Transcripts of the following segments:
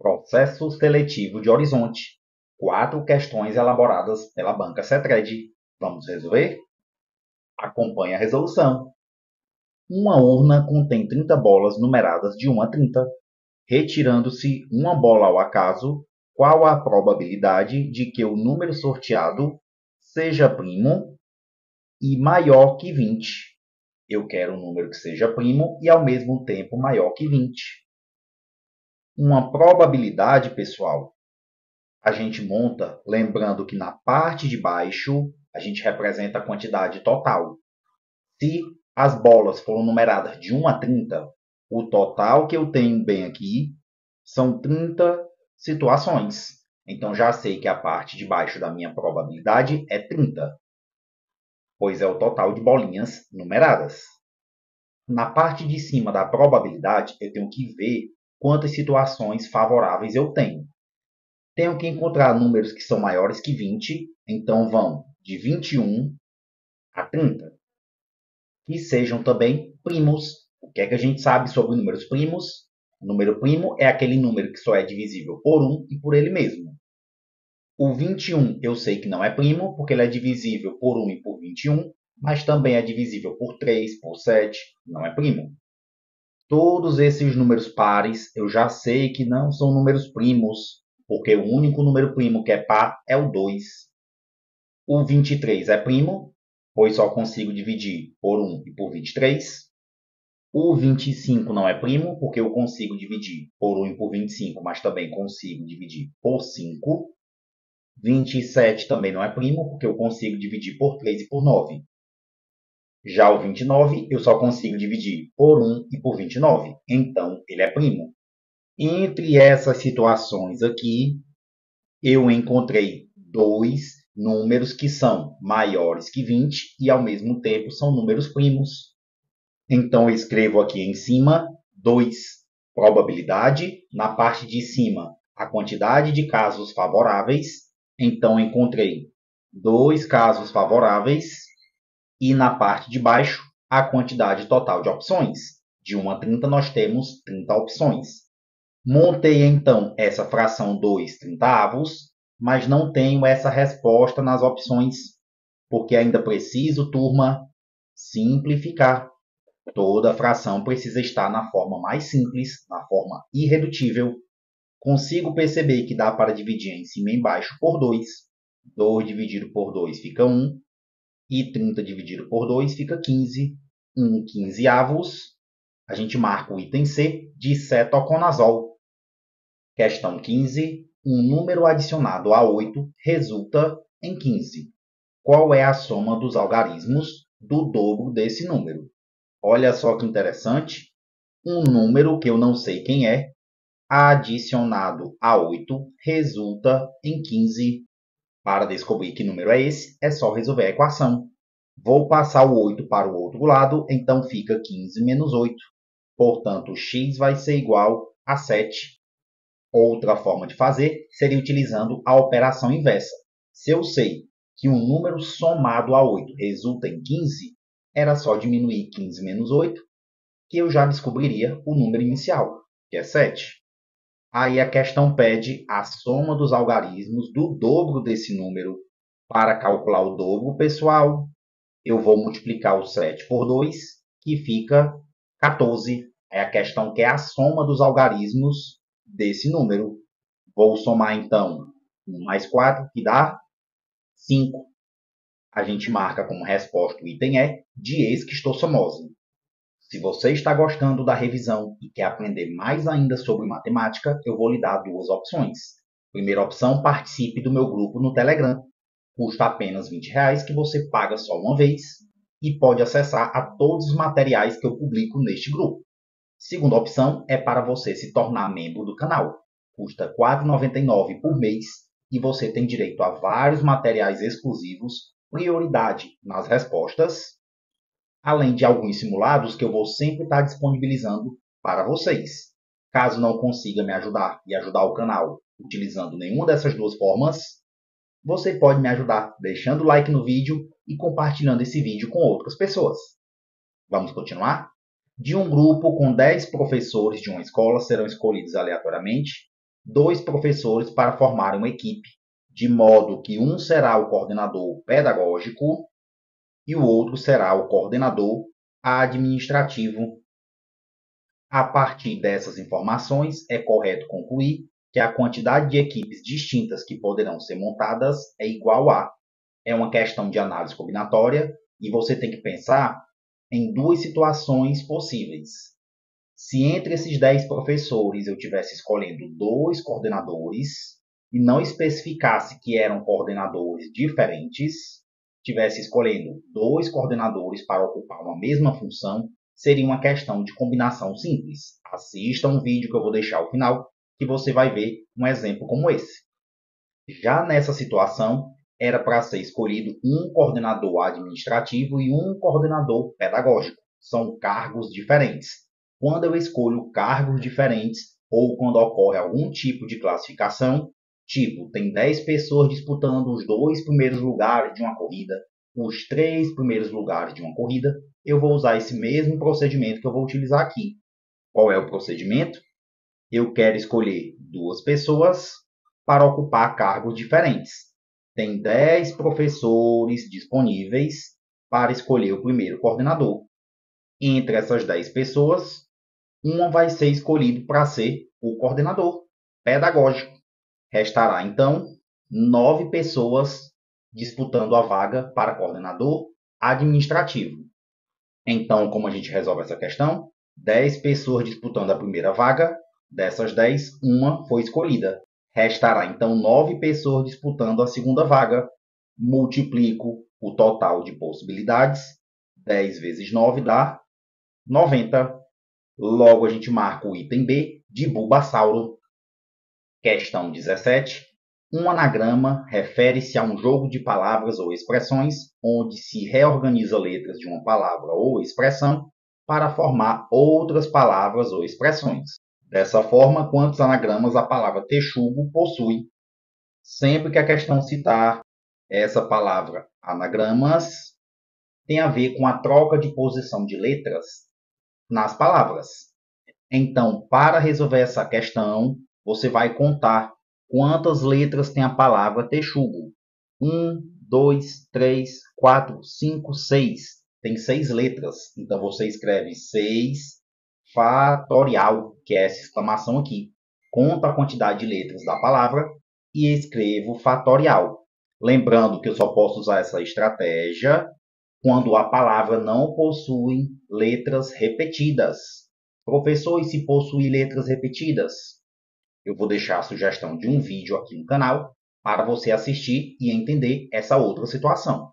Processo seletivo de horizonte. Quatro questões elaboradas pela banca Cetred. Vamos resolver? Acompanhe a resolução. Uma urna contém 30 bolas numeradas de 1 a 30. Retirando-se uma bola ao acaso, qual a probabilidade de que o número sorteado seja primo e maior que 20? Eu quero um número que seja primo e ao mesmo tempo maior que 20 uma probabilidade, pessoal, a gente monta lembrando que na parte de baixo a gente representa a quantidade total. Se as bolas foram numeradas de 1 a 30, o total que eu tenho bem aqui são 30 situações. Então já sei que a parte de baixo da minha probabilidade é 30, pois é o total de bolinhas numeradas. Na parte de cima da probabilidade, eu tenho que ver quantas situações favoráveis eu tenho. Tenho que encontrar números que são maiores que 20, então vão de 21 a 30. Que sejam também primos. O que é que a gente sabe sobre números primos? O número primo é aquele número que só é divisível por 1 e por ele mesmo. O 21 eu sei que não é primo, porque ele é divisível por 1 e por 21, mas também é divisível por 3, por 7, não é primo. Todos esses números pares eu já sei que não são números primos, porque o único número primo que é par é o 2. O 23 é primo, pois só consigo dividir por 1 e por 23. O 25 não é primo, porque eu consigo dividir por 1 e por 25, mas também consigo dividir por 5. 27 também não é primo, porque eu consigo dividir por 3 e por 9. Já o 29 eu só consigo dividir por 1 e por 29, então ele é primo. Entre essas situações aqui, eu encontrei dois números que são maiores que 20 e ao mesmo tempo são números primos. Então eu escrevo aqui em cima 2 probabilidade, na parte de cima a quantidade de casos favoráveis. Então encontrei dois casos favoráveis e na parte de baixo a quantidade total de opções. De 1 a 30 nós temos 30 opções. Montei então essa fração 2 trintaavos, mas não tenho essa resposta nas opções, porque ainda preciso, turma, simplificar. Toda fração precisa estar na forma mais simples, na forma irredutível. Consigo perceber que dá para dividir em cima e embaixo por 2. 2 dividido por 2 fica 1 e 30 dividido por 2 fica 15. 1 quinzeavos. A gente marca o item C de cetoconazol. Questão 15. Um número adicionado a 8 resulta em 15. Qual é a soma dos algarismos do dobro desse número? Olha só que interessante. Um número que eu não sei quem é, adicionado a 8, resulta em 15 para descobrir que número é esse, é só resolver a equação. Vou passar o 8 para o outro lado, então fica 15 menos 8. Portanto, x vai ser igual a 7. Outra forma de fazer seria utilizando a operação inversa. Se eu sei que um número somado a 8 resulta em 15, era só diminuir 15 menos 8, que eu já descobriria o número inicial, que é 7. Aí a questão pede a soma dos algarismos do dobro desse número. Para calcular o dobro, pessoal, eu vou multiplicar o 7 por 2, que fica 14. É a questão que é a soma dos algarismos desse número. Vou somar então 1 mais 4, que dá 5. A gente marca como resposta o item E de esquistosomose. Se você está gostando da revisão e quer aprender mais ainda sobre matemática, eu vou lhe dar duas opções. Primeira opção, participe do meu grupo no Telegram. Custa apenas 20 reais que você paga só uma vez e pode acessar a todos os materiais que eu publico neste grupo. Segunda opção é para você se tornar membro do canal. Custa R$ 4,99 por mês e você tem direito a vários materiais exclusivos, prioridade nas respostas além de alguns simulados que eu vou sempre estar disponibilizando para vocês. Caso não consiga me ajudar e ajudar o canal utilizando nenhuma dessas duas formas, você pode me ajudar deixando o like no vídeo e compartilhando esse vídeo com outras pessoas. Vamos continuar? De um grupo com 10 professores de uma escola serão escolhidos aleatoriamente dois professores para formarem uma equipe, de modo que um será o coordenador pedagógico e o outro será o coordenador administrativo. A partir dessas informações, é correto concluir que a quantidade de equipes distintas que poderão ser montadas é igual a. É uma questão de análise combinatória e você tem que pensar em duas situações possíveis. Se entre esses 10 professores eu tivesse escolhendo dois coordenadores e não especificasse que eram coordenadores diferentes, tivesse escolhendo dois coordenadores para ocupar uma mesma função, seria uma questão de combinação simples. Assista um vídeo que eu vou deixar ao final, que você vai ver um exemplo como esse. Já nessa situação, era para ser escolhido um coordenador administrativo e um coordenador pedagógico. São cargos diferentes. Quando eu escolho cargos diferentes ou quando ocorre algum tipo de classificação, tipo, tem 10 pessoas disputando os dois primeiros lugares de uma corrida, os três primeiros lugares de uma corrida, eu vou usar esse mesmo procedimento que eu vou utilizar aqui. Qual é o procedimento? Eu quero escolher duas pessoas para ocupar cargos diferentes tem 10 professores disponíveis para escolher o primeiro coordenador. Entre essas 10 pessoas, uma vai ser escolhida para ser o coordenador pedagógico. Restará então nove pessoas disputando a vaga para coordenador administrativo. Então, como a gente resolve essa questão? 10 pessoas disputando a primeira vaga, dessas 10, uma foi escolhida. Restará então nove pessoas disputando a segunda vaga. Multiplico o total de possibilidades. 10 vezes 9 dá 90. Logo a gente marca o item B de Bulbasauro. Questão 17. Um anagrama refere-se a um jogo de palavras ou expressões onde se reorganiza letras de uma palavra ou expressão para formar outras palavras ou expressões. Dessa forma, quantos anagramas a palavra texugo possui? Sempre que a questão citar essa palavra anagramas, tem a ver com a troca de posição de letras nas palavras. Então, para resolver essa questão, você vai contar quantas letras tem a palavra texugo. Um, dois, três, quatro, cinco, seis. Tem seis letras. Então, você escreve seis fatorial, que é essa exclamação aqui. Conto a quantidade de letras da palavra e escrevo fatorial. Lembrando que eu só posso usar essa estratégia quando a palavra não possui letras repetidas. Professor, e se possui letras repetidas? Eu vou deixar a sugestão de um vídeo aqui no canal para você assistir e entender essa outra situação.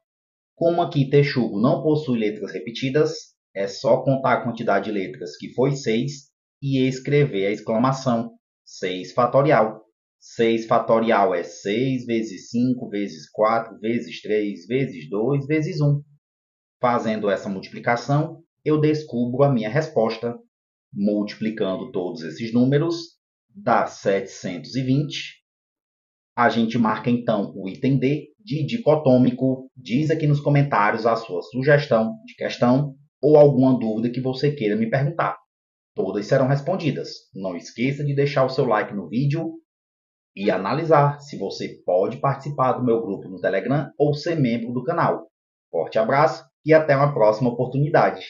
Como aqui texugo não possui letras repetidas, é só contar a quantidade de letras, que foi 6, e escrever a exclamação 6 fatorial. 6 fatorial é 6 vezes 5 vezes 4 vezes 3 vezes 2 vezes 1. Fazendo essa multiplicação, eu descubro a minha resposta. Multiplicando todos esses números, dá 720. A gente marca então o item D de dicotômico. Diz aqui nos comentários a sua sugestão de questão ou alguma dúvida que você queira me perguntar. Todas serão respondidas. Não esqueça de deixar o seu like no vídeo e analisar se você pode participar do meu grupo no Telegram ou ser membro do canal. Forte abraço e até uma próxima oportunidade.